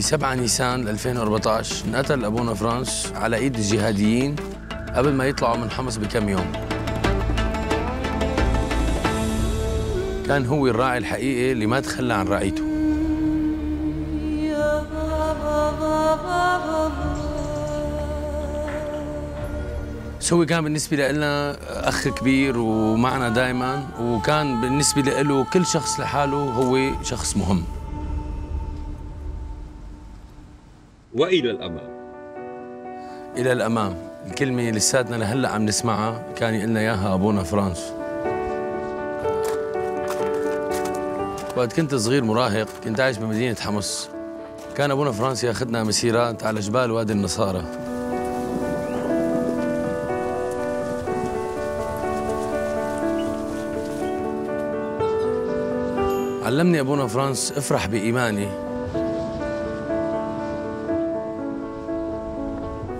7 نيسان 2014 انقتل أبونا فرانس على إيد الجهاديين قبل ما يطلعوا من حمص بكم يوم. كان هو الراعي الحقيقي اللي ما تخلى عن رعيته. سوي كان بالنسبة لنا أخ كبير ومعنا دائما وكان بالنسبة له كل شخص لحاله هو شخص مهم. وإلى الأمام. إلى الأمام. الكلمة لساتنا لهلأ عم نسمعها كان يقول لنا إياها أبونا فرانس. وقت كنت صغير مراهق كنت عايش بمدينة حمص. كان أبونا فرانس ياخذنا مسيرات على جبال وادي النصارى. علمني أبونا فرانس افرح بإيماني.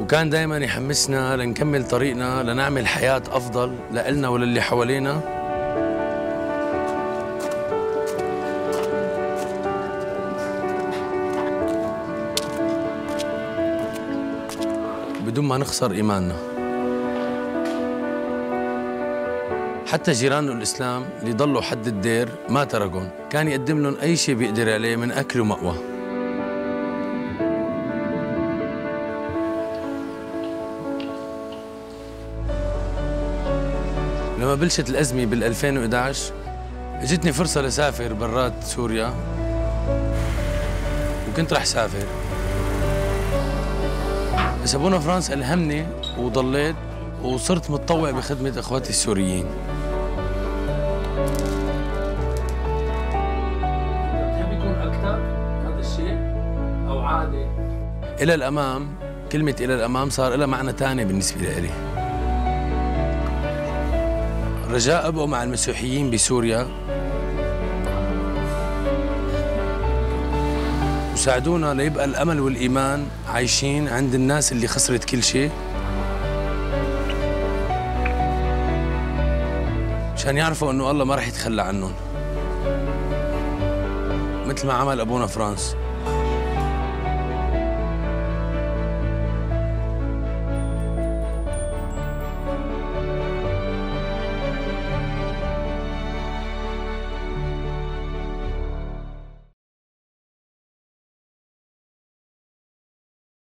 وكان دائما يحمسنا لنكمل طريقنا لنعمل حياة أفضل لإلنا وللي حوالينا. بدون ما نخسر إيماننا. حتى جيرانه الإسلام اللي ضلوا حد الدير ما تركهم. كان يقدم لهم أي شيء بيقدر عليه من أكل ومأوى. لما بلشت الأزمة بال 2011 اجتني فرصة لسافر برات سوريا. وكنت رح سافر. بس أبونا فرانس ألهمني وضليت وصرت متطوع بخدمة إخواتي السوريين. يكون أكثر هذا الشيء أو عادي؟ إلى الأمام كلمة إلى الأمام صار لها معنى ثاني بالنسبة لي رجاء أبقوا مع المسيحيين بسوريا. وساعدونا ليبقى الأمل والإيمان عايشين عند الناس اللي خسرت كل شيء. عشان يعرفوا إنه الله ما رح يتخلى عنهم. مثل ما عمل أبونا فرانس.